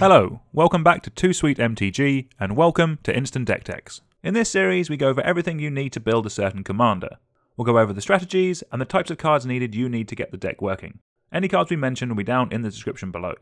Hello, welcome back to Too Sweet MTG, and welcome to Instant Deck Techs. In this series, we go over everything you need to build a certain commander. We'll go over the strategies and the types of cards needed you need to get the deck working. Any cards we mention will be down in the description below.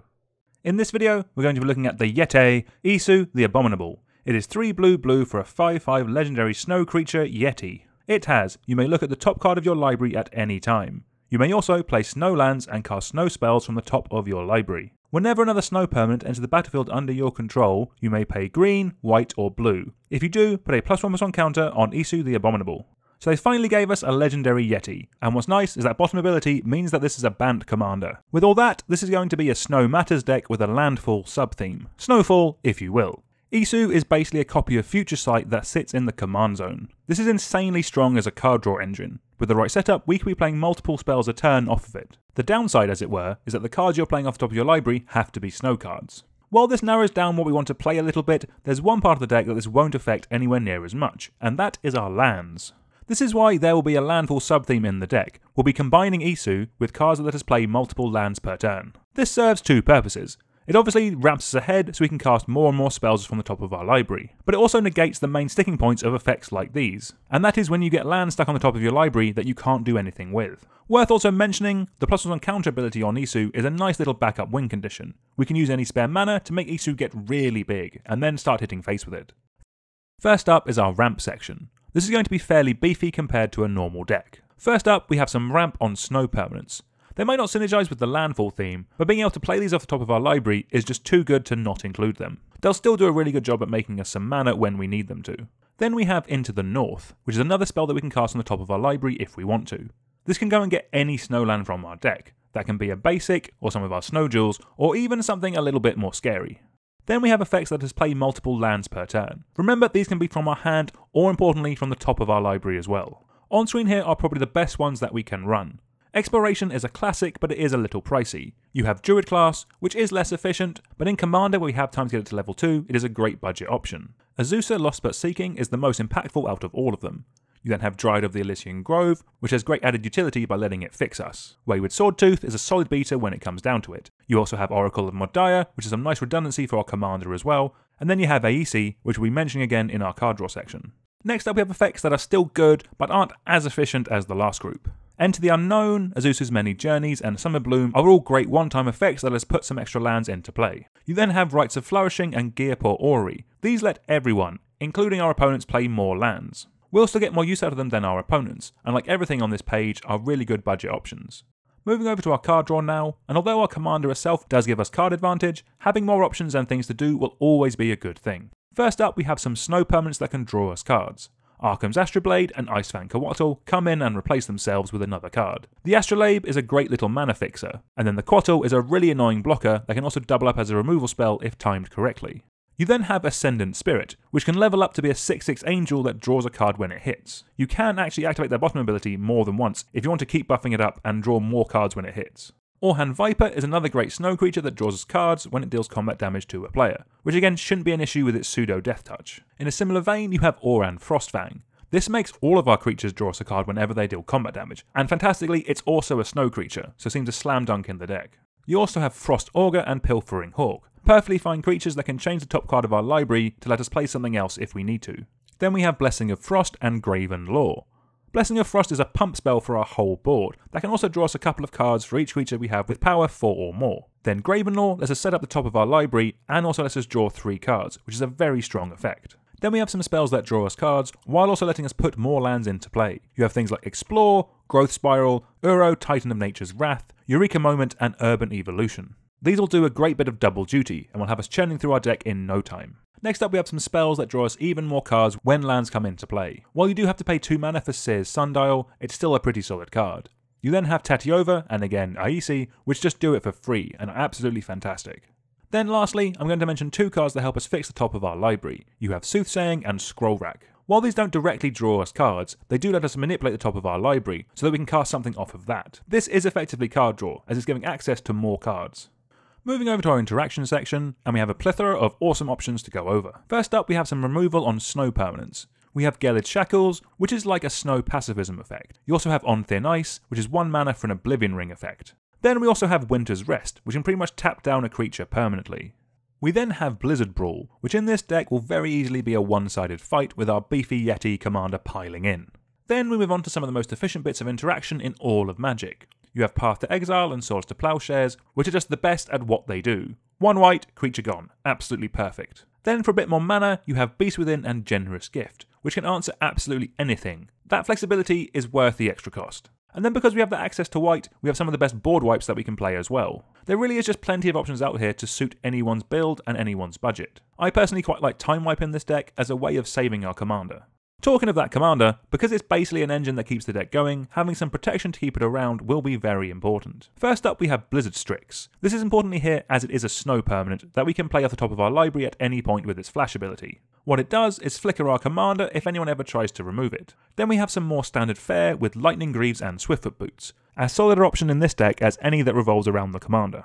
In this video, we're going to be looking at the Yeti Isu the Abominable. It is 3 blue blue for a 5-5 legendary snow creature Yeti. It has, you may look at the top card of your library at any time. You may also play snow lands and cast snow spells from the top of your library. Whenever another snow permanent enters the battlefield under your control, you may pay green, white, or blue. If you do, put a plus one plus one counter on Isu the Abominable. So they finally gave us a legendary Yeti, and what's nice is that bottom ability means that this is a Bant commander. With all that, this is going to be a Snow Matters deck with a landfall sub-theme. Snowfall, if you will. Isu is basically a copy of Future Sight that sits in the command zone. This is insanely strong as a card draw engine. With the right setup, we could be playing multiple spells a turn off of it. The downside, as it were, is that the cards you're playing off the top of your library have to be snow cards. While this narrows down what we want to play a little bit, there's one part of the deck that this won't affect anywhere near as much, and that is our lands. This is why there will be a landfall sub-theme in the deck. We'll be combining Isu with cards that let us play multiple lands per turn. This serves two purposes. It obviously ramps us ahead so we can cast more and more spells from the top of our library, but it also negates the main sticking points of effects like these, and that is when you get land stuck on the top of your library that you can't do anything with. Worth also mentioning, the plus one counter ability on Isu is a nice little backup win condition. We can use any spare mana to make Isu get really big, and then start hitting face with it. First up is our ramp section. This is going to be fairly beefy compared to a normal deck. First up, we have some ramp on snow permanents. They might not synergize with the landfall theme, but being able to play these off the top of our library is just too good to not include them. They'll still do a really good job at making us some mana when we need them to. Then we have Into the North, which is another spell that we can cast on the top of our library if we want to. This can go and get any snowland from our deck. That can be a basic, or some of our snow jewels, or even something a little bit more scary. Then we have effects that let us play multiple lands per turn. Remember, these can be from our hand, or importantly, from the top of our library as well. On screen here are probably the best ones that we can run. Exploration is a classic, but it is a little pricey. You have Druid class, which is less efficient, but in Commander where we have time to get it to level 2, it is a great budget option. Azusa Lost But Seeking is the most impactful out of all of them. You then have Dryad of the Ilysian Grove, which has great added utility by letting it fix us. Wayward Swordtooth is a solid beater when it comes down to it. You also have Oracle of Mud which is some nice redundancy for our commander as well, and then you have Aesi, which we'll be mentioning again in our card draw section. Next up we have effects that are still good, but aren't as efficient as the last group. Enter the Unknown, Azusa's Many Journeys, and Summer Bloom are all great one-time effects that us put some extra lands into play. You then have Rites of Flourishing and Ghirapur Orrery. These let everyone, including our opponents, play more lands. We'll still get more use out of them than our opponents, and like everything on this page, are really good budget options. Moving over to our card draw now, and although our commander itself does give us card advantage, having more options and things to do will always be a good thing. First up, we have some snow permanents that can draw us cards. Arcum's Astrolabe and Icefang Coatl come in and replace themselves with another card. The Astrolabe is a great little mana fixer, and then the Coatl is a really annoying blocker that can also double up as a removal spell if timed correctly. You then have Ascendant Spirit, which can level up to be a 6-6 angel that draws a card when it hits. You can actually activate their bottom ability more than once if you want to keep buffing it up and draw more cards when it hits. Ohran Viper is another great snow creature that draws us cards when it deals combat damage to a player, which again shouldn't be an issue with its pseudo death touch. In a similar vein, you have Ohran Frostfang. This makes all of our creatures draw us a card whenever they deal combat damage, and fantastically, it's also a snow creature, so seems a slam dunk in the deck. You also have Frost Augur and Pilfering Hawk, perfectly fine creatures that can change the top card of our library to let us play something else if we need to. Then we have Blessing of Frost and Graven Lore. Blessing of Frost is a pump spell for our whole board that can also draw us a couple of cards for each creature we have with power 4 or more. Then Graven Lore lets us set up the top of our library and also lets us draw 3 cards, which is a very strong effect. Then we have some spells that draw us cards, while also letting us put more lands into play. You have things like Explore, Growth Spiral, Uro, Titan of Nature's Wrath, Eureka Moment, and Urban Evolution. These will do a great bit of double duty, and will have us churning through our deck in no time. Next up we have some spells that draw us even more cards when lands come into play. While you do have to pay 2 mana for Seer's Sundial, it's still a pretty solid card. You then have Tatyova and again Aesi, which just do it for free and are absolutely fantastic. Then lastly, I'm going to mention two cards that help us fix the top of our library. You have Soothsaying and Scroll Rack. While these don't directly draw us cards, they do let us manipulate the top of our library so that we can cast something off of that. This is effectively card draw, as it's giving access to more cards. Moving over to our interaction section, and we have a plethora of awesome options to go over. First up, we have some removal on snow permanents. We have Gelid Shackles, which is like a snow pacifism effect. You also have On Thin Ice, which is one mana for an Oblivion Ring effect. Then we also have Winter's Rest, which can pretty much tap down a creature permanently. We then have Blizzard Brawl, which in this deck will very easily be a one sided fight with our beefy Yeti commander piling in. Then we move on to some of the most efficient bits of interaction in all of Magic. You have Path to Exile and Swords to Plowshares, which are just the best at what they do. One white, creature gone. Absolutely perfect. Then for a bit more mana, you have Beast Within and Generous Gift, which can answer absolutely anything. That flexibility is worth the extra cost. And then because we have the access to white, we have some of the best board wipes that we can play as well. There really is just plenty of options out here to suit anyone's build and anyone's budget. I personally quite like Time Wipe in this deck as a way of saving our commander. Talking of that commander, because it's basically an engine that keeps the deck going, having some protection to keep it around will be very important. First up we have Blizzard Strix. This is importantly here as it is a snow permanent that we can play off the top of our library at any point with its flash ability. What it does is flicker our commander if anyone ever tries to remove it. Then we have some more standard fare with Lightning Greaves and Swiftfoot Boots, as solid option in this deck as any that revolves around the commander.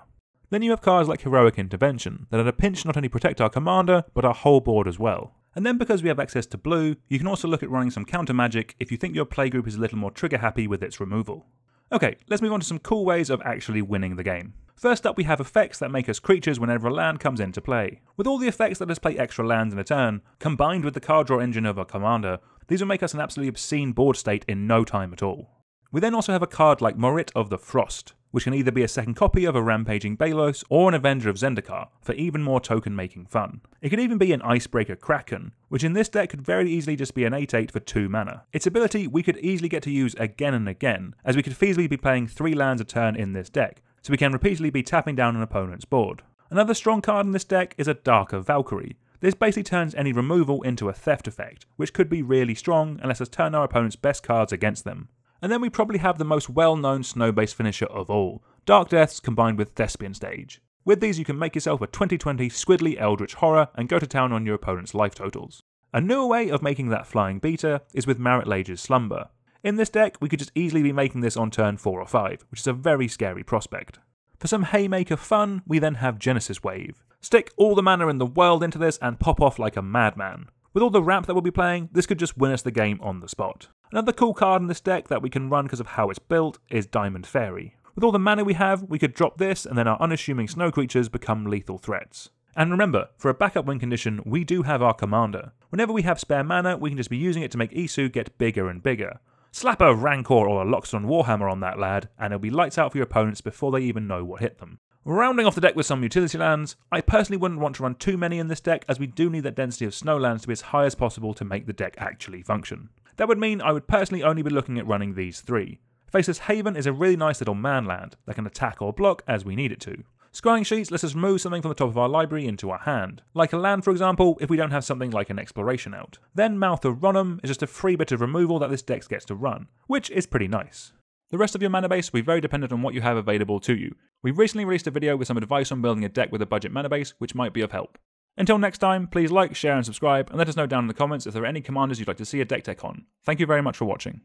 Then you have cards like Heroic Intervention that at a pinch not only protect our commander, but our whole board as well. And then because we have access to blue, you can also look at running some counter magic if you think your playgroup is a little more trigger happy with its removal. Okay, let's move on to some cool ways of actually winning the game. First up, we have effects that make us creatures whenever a land comes into play. With all the effects that let us play extra lands in a turn, combined with the card draw engine of our commander, these will make us an absolutely obscene board state in no time at all. We then also have a card like Moritte of the Frost, which can either be a second copy of a Rampaging Baloth or an Avenger of Zendikar for even more token making fun. It could even be an Icebreaker Kraken, which in this deck could very easily just be an 8 8 for 2 mana. Its ability we could easily get to use again and again, as we could feasibly be playing 3 lands a turn in this deck, so we can repeatedly be tapping down an opponent's board. Another strong card in this deck is Adarkar Valkyrie. This basically turns any removal into a theft effect, which could be really strong and lets us turn our opponent's best cards against them. And then we probably have the most well known snow based finisher of all Dark Depths combined with Thespian Stage. With these, you can make yourself a 2020 Squidly Eldritch Horror and go to town on your opponent's life totals. A newer way of making that flying beater is with Marit Lage's Slumber. In this deck, we could just easily be making this on turn 4 or 5, which is a very scary prospect. For some Haymaker fun, we then have Genesis Wave. Stick all the mana in the world into this and pop off like a madman. With all the ramp that we'll be playing, this could just win us the game on the spot. Another cool card in this deck that we can run because of how it's built is Diamond Faerie. With all the mana we have, we could drop this and then our unassuming snow creatures become lethal threats. And remember, for a backup win condition, we do have our commander. Whenever we have spare mana, we can just be using it to make Isu get bigger and bigger. Slap a Rancor or a Loxodon Warhammer on that lad, and it'll be lights out for your opponents before they even know what hit them. Rounding off the deck with some utility lands, I personally wouldn't want to run too many in this deck as we do need that density of snow lands to be as high as possible to make the deck actually function. That would mean I would personally only be looking at running these three. Faceless Haven is a really nice little man land that can attack or block as we need it to. Scrying Sheets lets us remove something from the top of our library into our hand, like a land for example if we don't have something like an exploration out. Then Mouth of Ronom is just a free bit of removal that this deck gets to run, which is pretty nice. The rest of your mana base will be very dependent on what you have available to you. We've recently released a video with some advice on building a deck with a budget mana base, which might be of help. Until next time, please like, share and subscribe, and let us know down in the comments if there are any commanders you'd like to see a deck tech on. Thank you very much for watching.